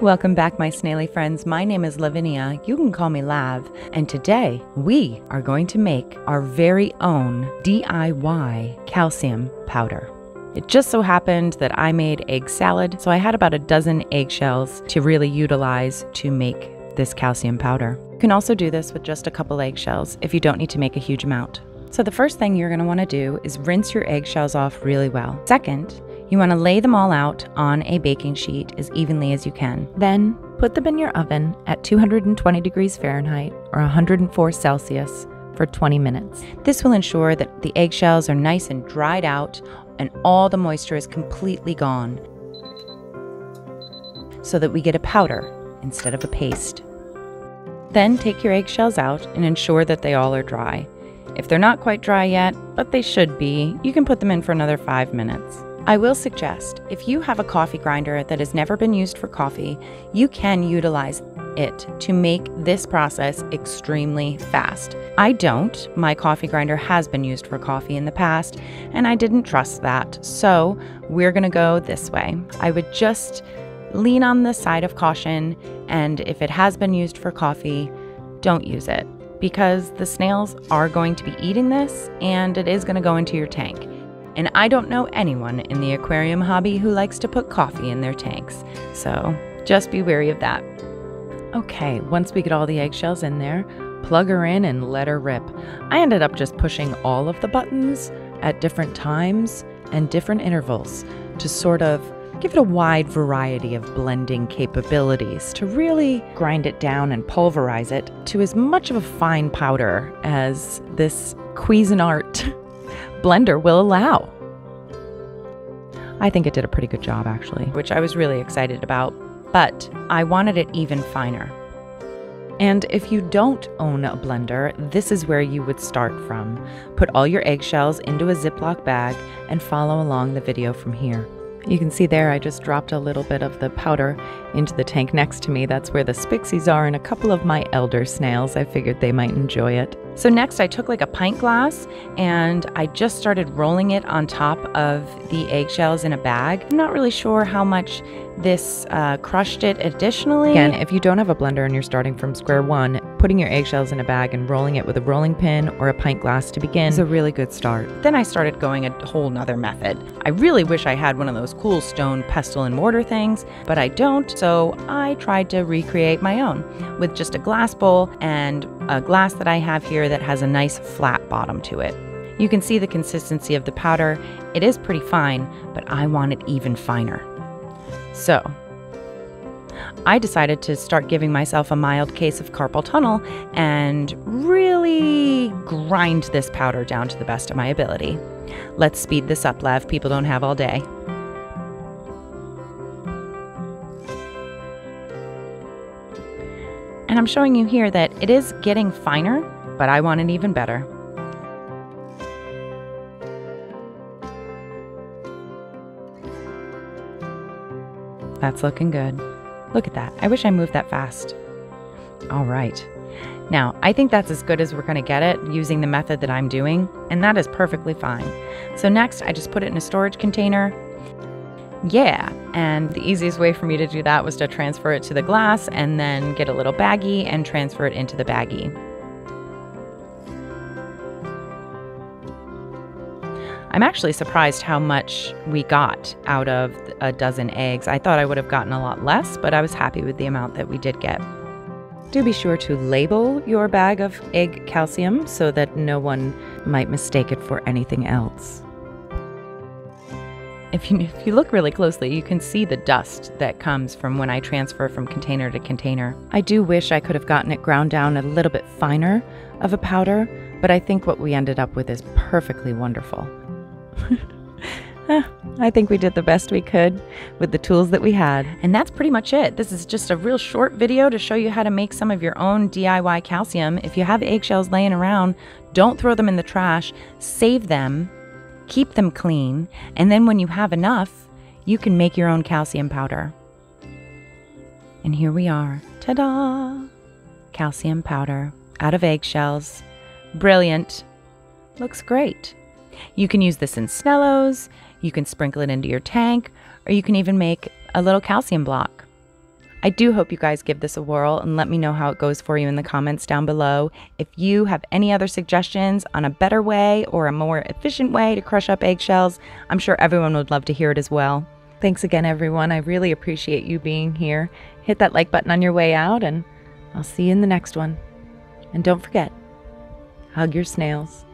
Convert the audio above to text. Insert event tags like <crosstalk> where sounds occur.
Welcome back, my snaily friends. My name is Lavinia. You can call me Lav. And today we are going to make our very own DIY calcium powder. It just so happened that I made egg salad, so I had about a dozen eggshells to really utilize to make this calcium powder. You can also do this with just a couple eggshells if you don't need to make a huge amount. So the first thing you're going to want to do is rinse your eggshells off really well. Second, you want to lay them all out on a baking sheet as evenly as you can. Then put them in your oven at 220 degrees Fahrenheit or 104 Celsius for 20 minutes. This will ensure that the eggshells are nice and dried out and all the moisture is completely gone so that we get a powder instead of a paste. Then take your eggshells out and ensure that they all are dry. If they're not quite dry yet, but they should be, you can put them in for another five minutes. I will suggest if you have a coffee grinder that has never been used for coffee, you can utilize it to make this process extremely fast. I don't. My coffee grinder has been used for coffee in the past, and I didn't trust that. So we're going to go this way. I would just lean on the side of caution, and if it has been used for coffee, don't use it because the snails are going to be eating this and it is going to go into your tank. And I don't know anyone in the aquarium hobby who likes to put coffee in their tanks, so just be wary of that. Okay, once we get all the eggshells in there, plug her in and let her rip. I ended up just pushing all of the buttons at different times and different intervals to sort of give it a wide variety of blending capabilities to really grind it down and pulverize it to as much of a fine powder as this Cuisinart blender will allow. I think it did a pretty good job actually, which I was really excited about, but I wanted it even finer. And if you don't own a blender, this is where you would start from. Put all your eggshells into a Ziploc bag and follow along the video from here. You can see there I just dropped a little bit of the powder into the tank next to me. That's where the Spixies are and a couple of my elder snails. I figured they might enjoy it. So next I took like a pint glass and I just started rolling it on top of the eggshells in a bag. I'm not really sure how much this uh, crushed it additionally. Again, if you don't have a blender and you're starting from square one, putting your eggshells in a bag and rolling it with a rolling pin or a pint glass to begin is a really good start. Then I started going a whole nother method. I really wish I had one of those cool stone pestle and mortar things, but I don't, so I tried to recreate my own with just a glass bowl and a glass that I have here that has a nice flat bottom to it. You can see the consistency of the powder. It is pretty fine, but I want it even finer. So, I decided to start giving myself a mild case of carpal tunnel and really grind this powder down to the best of my ability. Let's speed this up, Lev. People don't have all day. And I'm showing you here that it is getting finer, but I want it even better. That's looking good. Look at that. I wish I moved that fast. All right. Now, I think that's as good as we're going to get it using the method that I'm doing, and that is perfectly fine. So next, I just put it in a storage container. Yeah, and the easiest way for me to do that was to transfer it to the glass and then get a little baggie and transfer it into the baggie. I'm actually surprised how much we got out of a dozen eggs. I thought I would have gotten a lot less, but I was happy with the amount that we did get. Do be sure to label your bag of egg calcium so that no one might mistake it for anything else. If you, if you look really closely, you can see the dust that comes from when I transfer from container to container. I do wish I could have gotten it ground down a little bit finer of a powder, but I think what we ended up with is perfectly wonderful. <laughs> I think we did the best we could with the tools that we had. And that's pretty much it. This is just a real short video to show you how to make some of your own DIY calcium. If you have eggshells laying around, don't throw them in the trash. Save them, keep them clean, and then when you have enough, you can make your own calcium powder. And here we are. Ta da! Calcium powder out of eggshells. Brilliant. Looks great. You can use this in Snellos, you can sprinkle it into your tank, or you can even make a little calcium block. I do hope you guys give this a whirl and let me know how it goes for you in the comments down below. If you have any other suggestions on a better way or a more efficient way to crush up eggshells, I'm sure everyone would love to hear it as well. Thanks again, everyone. I really appreciate you being here. Hit that like button on your way out, and I'll see you in the next one. And don't forget, hug your snails.